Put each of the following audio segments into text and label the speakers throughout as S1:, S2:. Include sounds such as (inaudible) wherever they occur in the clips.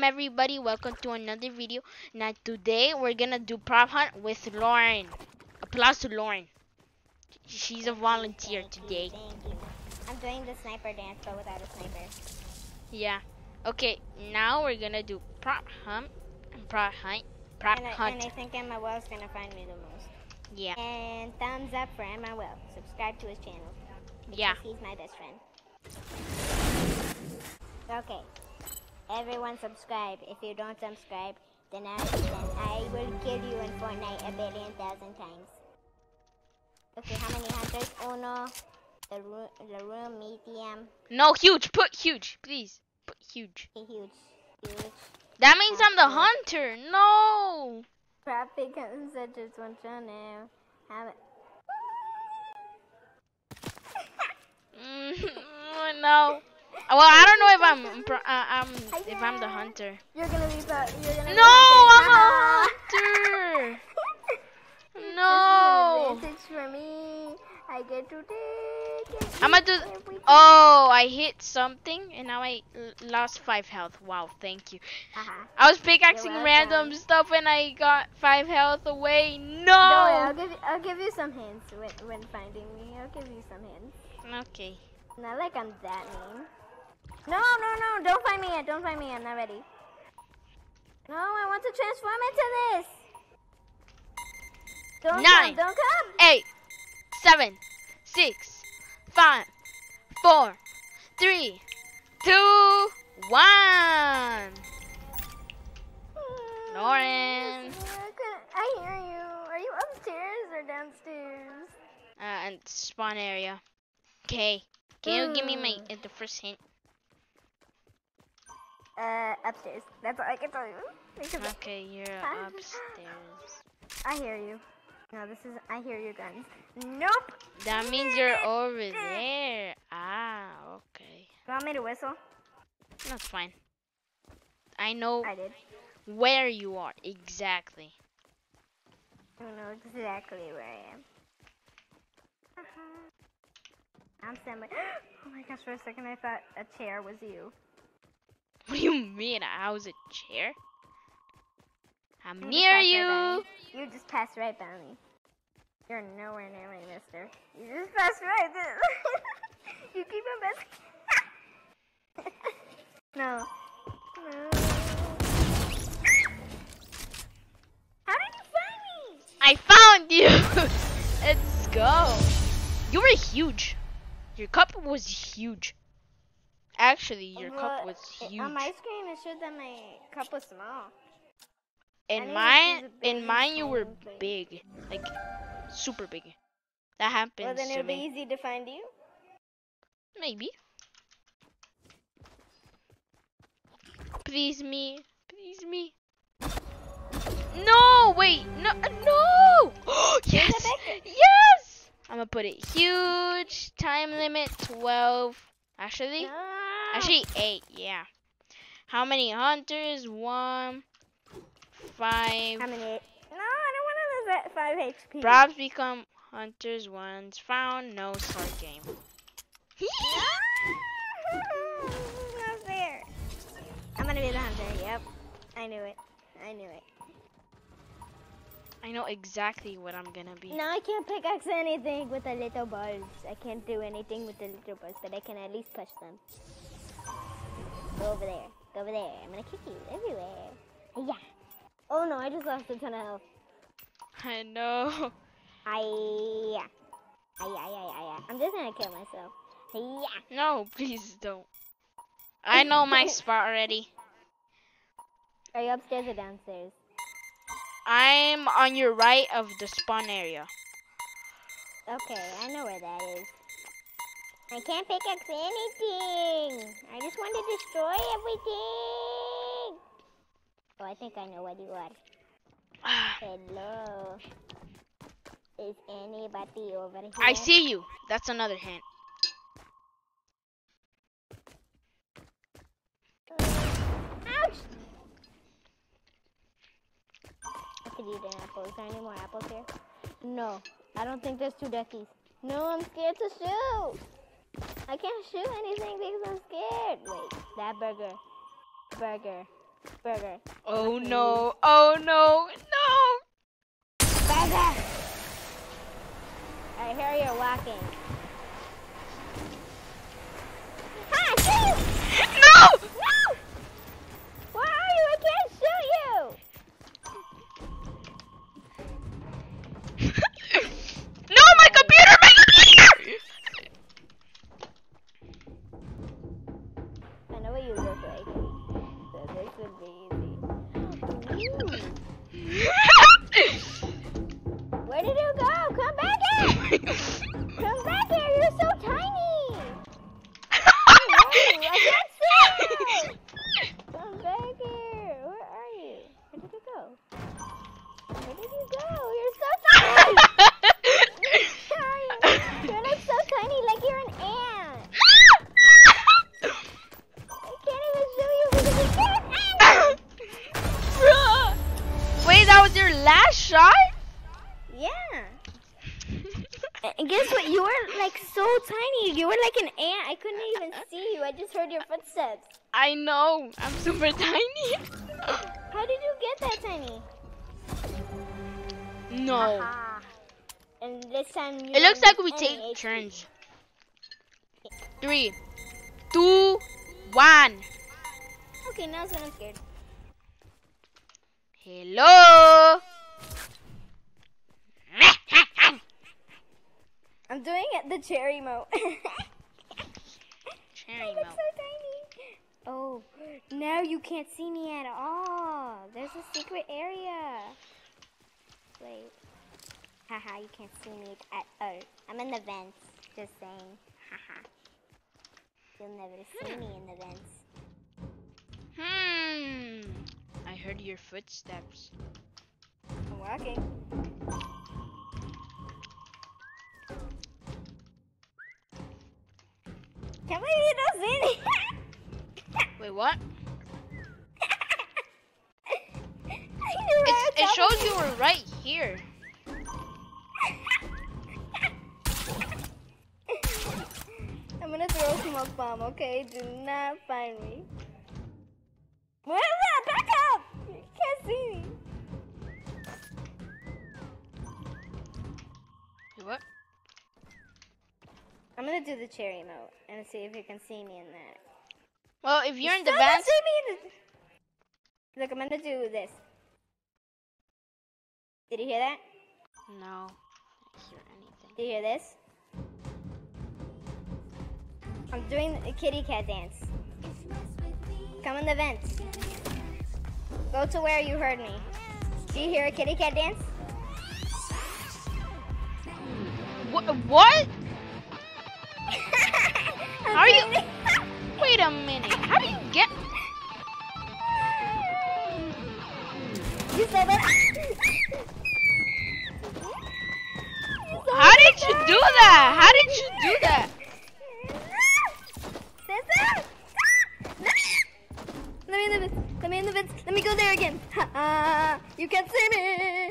S1: Welcome everybody, welcome to another video. Now today we're gonna do prop hunt with Lauren. Applause to Lauren. She's a volunteer
S2: Thank
S1: today.
S2: Thank you. I'm doing the sniper dance, but without a sniper.
S1: Yeah. Okay, now we're gonna do prop hunt. Prop hunt. Prop
S2: And I, and
S1: hunt.
S2: I think Emmanuel's gonna find me the most.
S1: Yeah.
S2: And thumbs up for Emmanuel. Subscribe to his channel.
S1: Yeah.
S2: He's my best friend. Okay. Everyone subscribe. If you don't subscribe, then I, then I will kill you in Fortnite a billion thousand times. Okay, how many hunters? Uno, the room, the room, medium,
S1: No, huge. Put huge, please. Put huge.
S2: okay, huge, huge.
S1: That means I'm the hunter. No.
S2: Becomes such a one channel. Have it. (laughs)
S1: Mm, (laughs) no. Well, I don't if I'm pro- uh, um if I'm the hunter.
S2: You're gonna be. You're gonna
S1: No, I'm a (laughs) hunter. No.
S2: This is for me. I get to take it.
S1: I'm gonna do. Oh, I hit something and now I lost five health. Wow, thank you.
S2: Haha.
S1: I was pickaxing random stuff and I got five health away.
S2: Don't worry, I'll
S1: No.
S2: give you, I'll give you some hints when, when finding me. I'll give you some hints.
S1: Okay.
S2: Not like I'm that mean. No, no, no! Don't find me yet. Don't find me yet. I'm not ready. No, I want to transform into this. Don't
S1: Nine.
S2: come! Don't come!
S1: Eight, seven, six, five, four, three, two, one. Lauren.
S2: I hear you. Are you upstairs or downstairs?
S1: Uh, and spawn area. Okay. Can you give me my
S2: Mm.
S1: uh, the first hint?
S2: Uh, upstairs. That's all I can tell you. (laughs) (laughs)
S1: Okay, you're (laughs) upstairs.
S2: I hear you. No, this is. I hear your guns. Nope.
S1: That means you're over there. Ah, okay.
S2: You want me to whistle?
S1: That's fine. I know
S2: I did.
S1: where you are exactly.
S2: I know exactly where I am. I'm somewhere. (gasps) Oh my gosh! For a second, I thought a chair was you.
S1: You mean? I was a chair? I'm
S2: You
S1: near
S2: passed right
S1: you.
S2: You just passed right by me. You're nowhere near me, mister. You just passed right there. (laughs) you keep on passing. (laughs) no. No. How did you find me?
S1: I found you. (laughs) Let's go. You were huge. Your cup was huge. Actually, your cup was
S2: eh,
S1: huge.
S2: On my screen, it showed that my cup was small.
S1: In mine,
S2: choose a big
S1: in mine, you were big, like super big. That happens
S2: Well, then it'll be easy to find you.
S1: Maybe. Please me, please me. No, wait, no, uh, no. (gasps) yes, yes. I'm gonna put it huge. Time limit 12. Actually,
S2: No.
S1: Actually eight. Yeah. How many hunters? One, five.
S2: How many? No, I don't want to lose that 5 HP.
S1: Props become hunters once found. No start game. (laughs)
S2: Not fair. I'm gonna be the hunter. Yep. I knew it. I knew it.
S1: I know exactly what I'm gonna be.
S2: No, I can't pickaxe anything with the little balls. I can't do anything with the little balls, but I can at least push them. Go over there. Go over there. I'm gonna kick you everywhere. Yeah. Oh no, I just lost a ton of health.
S1: I know.
S2: Hiya, hiya. I'm just gonna kill myself. Hiya.
S1: No, please don't. I know my (laughs) spot already.
S2: Are you upstairs or downstairs?
S1: I'm on your right of the spawn area.
S2: Okay, I know where that is. I can't pickaxe anything. I just want to destroy everything. Oh, I think I know what you are. (sighs) Hello. Is anybody over here?
S1: I see you. That's another hint.
S2: Ouch! I could eat an apple. Is there any more apples here? No. I don't think there's two duckies. No, I'm scared to shoot. I can't shoot anything because I'm scared. Wait, that burger. Burger. Burger.
S1: Oh no. Oh no. No.
S2: Burger! I hear you're walking.
S1: Super (laughs) tiny.
S2: How did you get that tiny?
S1: No.
S2: And this time you
S1: It looks like we take
S2: HP.
S1: turns. Three, two, one.
S2: Okay, now it's I'm scared.
S1: Hello.
S2: I'm doing it the cherry mo. (laughs)
S1: Cherry
S2: I look
S1: milk.
S2: so tiny. Oh, now you can't see me at all. There's a secret area. Wait. Haha, you can't see me at all. I'm in the vents. Just saying. Haha. You'll never see me in the vents.
S1: Hmm. I heard your footsteps.
S2: I'm walking. Believe you don't see me. (laughs)
S1: Wait, what?
S2: You were
S1: It's,
S2: on
S1: it shows you were right here.
S2: I'm gonna throw a smoke bomb, okay? Do not find me. Where is that? Back up! You can't see me.
S1: Wait, what?
S2: I'm gonna do the cherry mode and see if you can see me in that.
S1: Well, if you're in the
S2: Still don't
S1: vents,
S2: see me in the... Look, I'm gonna do this. Did you hear that?
S1: no. I hear anything.
S2: Did you hear this? I'm doing a kitty cat dance. Come in the vents. Go to where you heard me. Do you hear a kitty cat dance?
S1: What? What? (laughs) Are you-. Wait a minute. How do you get?
S2: You saw that?
S1: How did you do that? How did you do that?
S2: Let me in the vents. Let me in the vents. Let me go there again. Ha, uh, you can't see me.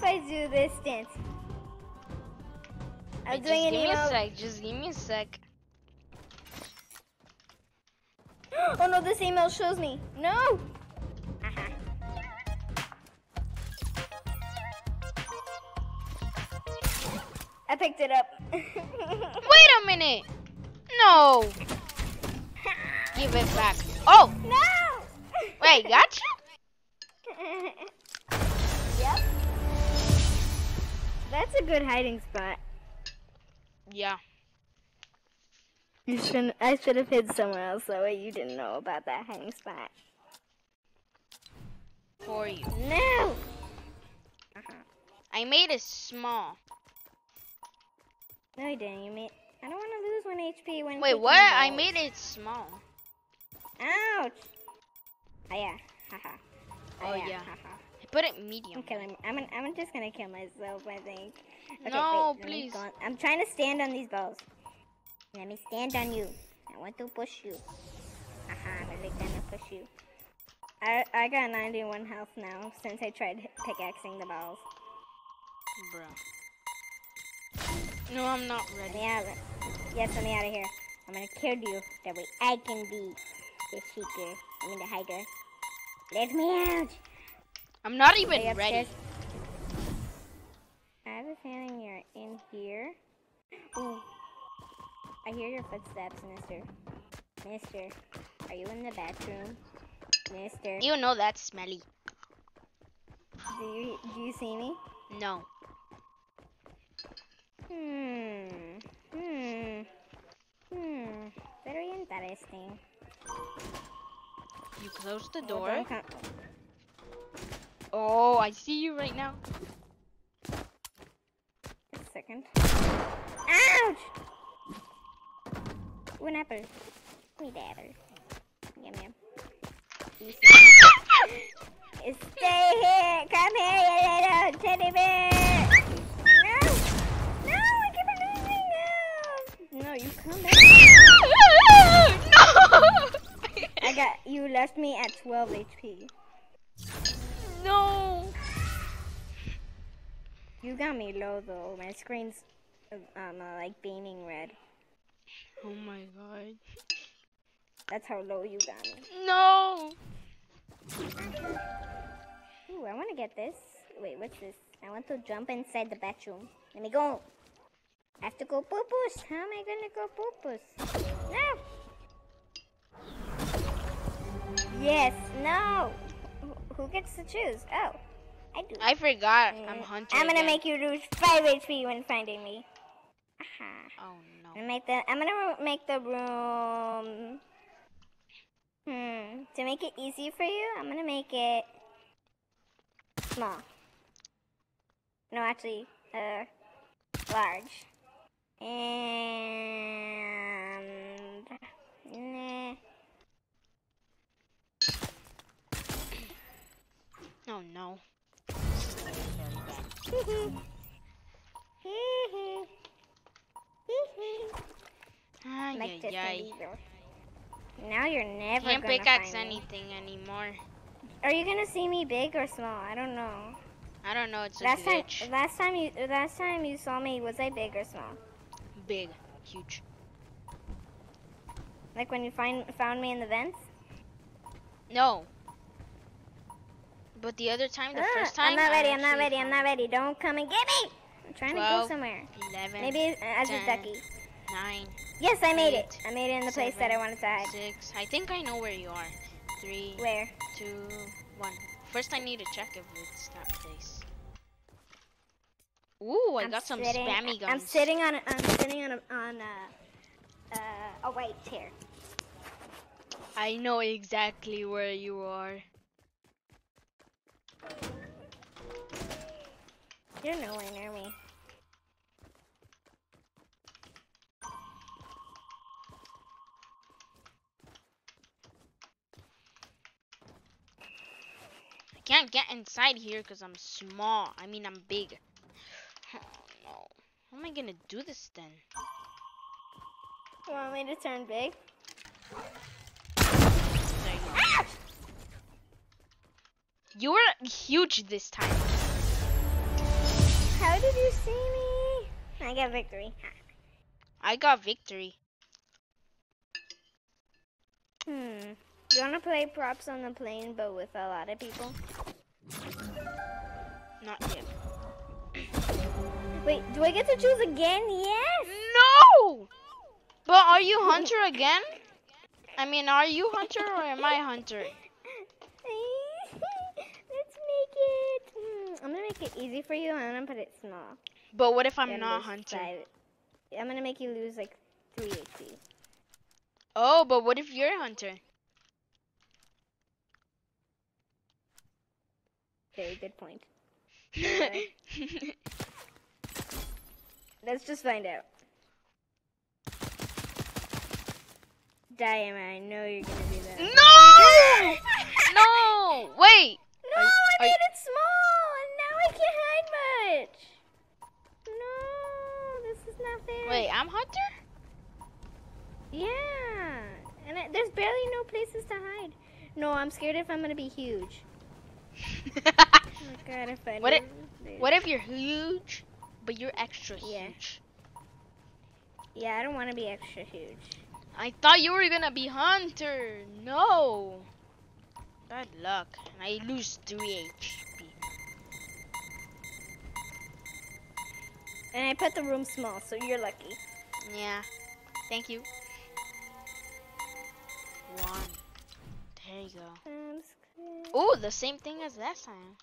S2: If I do this dance. I'm
S1: Wait,
S2: doing
S1: just
S2: an
S1: give me a
S2: email.
S1: sec. Just give me a sec. (gasps)
S2: Oh no, this email shows me. No! Uh-huh. I picked it up. (laughs)
S1: Wait a minute. No. (laughs) Give it back. Oh,
S2: no!
S1: wait, got
S2: That's a good hiding spot.
S1: Yeah.
S2: You should I should have hid somewhere else that way you didn't know about that hiding spot.
S1: For you.
S2: No! Uh -huh.
S1: I made it small.
S2: No, you didn't. You made. I don't want to lose one HP when.
S1: Wait, what? I made it small.
S2: Ouch! Oh yeah, haha.
S1: Oh, yeah.
S2: haha.
S1: Put it medium.
S2: I'm killing. I'm. I'm just gonna kill myself. I think. Okay,
S1: No,
S2: wait,
S1: please.
S2: I'm trying to stand on these balls. Let me stand on you. I want to push you. Haha, really gonna push you. I I got 91 health now since I tried pickaxing the balls.
S1: Bro. No, I'm not
S2: Let
S1: ready.
S2: me out. Yes, let me out of here. I'm gonna kill you. That way I can be the seeker. I mean the hider. Let me out.
S1: I'm not even ready.
S2: I have a feeling you're in here. Ooh. I hear your footsteps, mister. Mister, are you in the bathroom? Mister,
S1: You know that's smelly.
S2: do you, do you see me?
S1: No.
S2: Hmm. Hmm. Hmm. Very interesting.
S1: You close the door.
S2: come-
S1: Oh, I see you right now.
S2: A second. Ouch! An apple. The apple. Yum yum. You see me? (laughs) Stay here! Come here, you little teddy bear! No! No! I keep losing you! No, you come back. (laughs)
S1: no!
S2: I got you left me at 12 HP.
S1: No.
S2: You got me low though. My screen's um uh, like beaming red.
S1: Oh my god.
S2: That's how low you got me.
S1: No.
S2: Ooh, I want to get this. Wait, what's this? I want to jump inside the bathroom. Let me go. I have to go poo-poos. How am I gonna go poo-poos? No. Yes. No. Who- gets to choose? Oh, I do.
S1: I forgot. I'm
S2: Mm,
S1: hunter.
S2: I'm gonna
S1: again.
S2: make you lose five HP when finding me. Aha.
S1: Oh no.
S2: I'm make the. I'm gonna make the room. Hmm. To make it easy for you, I'm gonna make it small. No, actually, uh, large. And nah.
S1: Oh no. Ay, (laughs)
S2: like
S1: ay, ay.
S2: Now you're never
S1: Can't
S2: gonna
S1: pickaxe
S2: find me.
S1: anything anymore.
S2: Are you gonna see me big or small? I don't know.
S1: I don't know. It's a
S2: Last time,
S1: glitch.
S2: last time you, last time you saw me, was I big or small?
S1: Big, huge.
S2: Like when you find found me in the vents?
S1: No. But the other time, the
S2: Ah,
S1: first time.
S2: I'm not ready. I'm not ready. I'm not ready. Don't come and get me. I'm trying to go somewhere.
S1: 11,
S2: Maybe uh, as a ducky.
S1: 9,
S2: Yes, I made it. I made it in the place that I wanted to hide.
S1: 6. I think I know where you are. 3,
S2: Where?
S1: 2, 1. First, I need to check if it's that place. Ooh, I
S2: I'm
S1: got some
S2: sitting-
S1: spammy guns.
S2: I'm sitting on. a- I'm sitting on a, on a, uh, a white chair.
S1: I know exactly where you are.
S2: You're nowhere near me.
S1: I can't get inside here because I'm small. I mean, I'm big. Oh no. How am I gonna do this then?
S2: You want me to turn big?
S1: There you go. You were huge this time.
S2: How did you see me? I got victory.
S1: I got victory.
S2: Hmm. You want to play props on the plane, but with a lot of people?
S1: Not yet.
S2: Wait, do I get to choose again? Yes.
S1: No! But are you Hunter again? I mean, are you Hunter or am I Hunter?
S2: Let's make it. Hmm, I'm gonna make it easy for you. and I'm gonna put it small.
S1: But what if I'm not
S2: five. I'm gonna make you lose like three HP.
S1: Oh, but what if you're a Hunter?
S2: Very good point. (laughs) (laughs) Let's just find out. Diamond, I know you're gonna do that.
S1: no! (laughs) no! Wait!
S2: No, I
S1: are-
S2: made it small,
S1: Wait, I'm Hunter?
S2: Yeah, and it, there's barely no places to hide. No, I'm scared if I'm gonna be huge. (laughs) Oh god, if I
S1: What if- what if you're huge, but you're extra
S2: Yeah.
S1: huge?
S2: Yeah, I don't want to be extra huge.
S1: I thought you were gonna be Hunter. No. Bad luck. I lose 3 HP.
S2: And I put the room small, so you're lucky.
S1: Yeah. Thank you. One. There you go. Oh, the same thing as last time.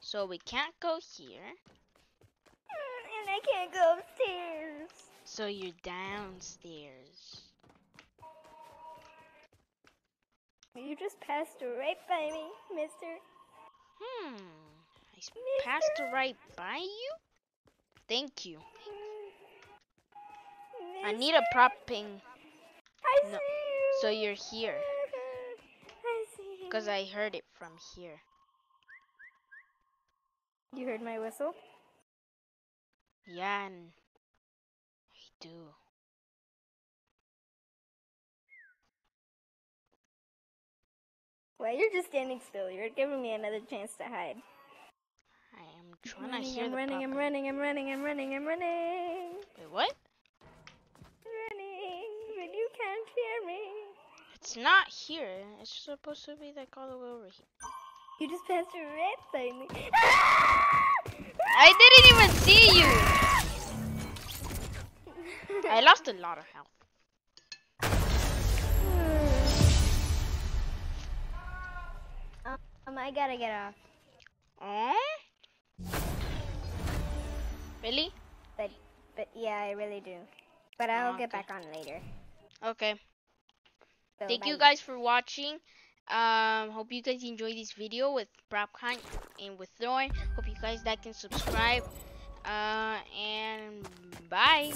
S1: So we can't go here.
S2: Mm, And I can't go upstairs.
S1: So you're downstairs.
S2: You just passed right by me, mister.
S1: Hmm. I s- passed right by you? Thank you. I need a propping.
S2: I
S1: No,
S2: see you.
S1: So you're here. (laughs)
S2: I see you.
S1: Because I heard it from here.
S2: You heard my whistle?
S1: Yeah, and I do.
S2: Well, you're just standing still. You're giving me another chance to hide.
S1: I am trying to
S2: running,
S1: hear
S2: I'm
S1: the
S2: running, I'm running, I'm running, I'm running, I'm running.
S1: Wait, what?
S2: Running, but you can't hear me.
S1: It's not here. It's supposed to be like all the way over here.
S2: You just passed right by me.
S1: I didn't even see you. I (laughs) lost a lot of health.
S2: um, I gotta get off.
S1: Oh? Really?
S2: But, but yeah, I really do. But I'll get back on later.
S1: Okay.
S2: So
S1: Thank you guys for watching. Um, hope you guys enjoyed this video with Prop Hunt and with Thorn. Hope you guys like and subscribe. Uh, and bye.